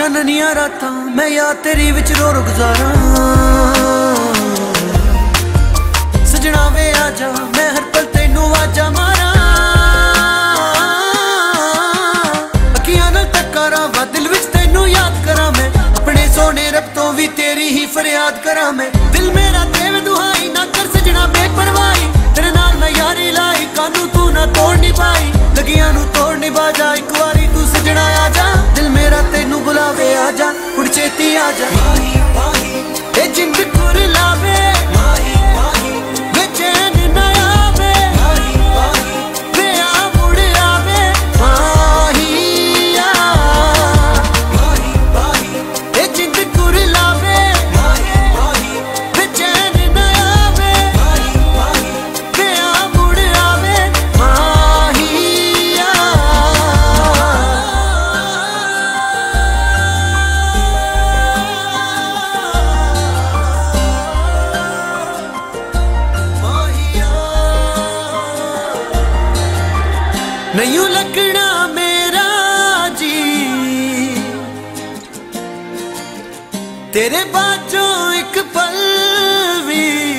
ਸਾਰੀਆਂ ਰਾਤਾਂ, ਮੈਂ ਯਾਦ ਤੇਰੀ ਵਿੱਚ ਰੋ ਰੋ ਗੁਜ਼ਾਰਾਂ ਸਜਣਾ ਵੇ ਆ ਜਾ, ਮੈਂ ਹਰ ਪਲ ਤੈਨੂੰ ਆਜਾ ਮਾਰਾਂ। ਅੱਖੀਆਂ ਨਾਲ ਟੱਕਰਾਂ ਵਾ ਦਿਲ ਵਿੱਚ ਤੈਨੂੰ ਯਾਦ ਕਰਾਂ ਮੈਂ। ਆਪਣੇ ਸੋਹਣੇ ਰੱਬ ਤੋਂ ਵੀ ਤੇਰੀ ਹੀ ਫਰਿਆਦ ਕਰਾਂ ਮੈਂ। ਦਿਲ ਮੇਰਾ ਦੇਵ ਦੁਹਾਈ ਨਾ ਕਰ ਸਜਣਾ ਬੇਪਰਵਾਹੀ। ਤੇਰੇ ਨਾਲ ਮੈਂ ਯਾਰੀ ਲਾਈ, ਕਾਨੂੰ ਤੂੰ ਨਾ ਤੋੜਨੀ ਛੇਤੀ ਆ ਜਾ ਮਾਹੀ ਜਿੰਦ ਕੁਰ ਲਾਵੇ। ਨਹੀਂ ਲੱਗਣਾ ਮੇਰਾ ਜੀ। ਤੇਰੇ ਬਾਝੋਂ ਇੱਕ ਪਲ ਵੀ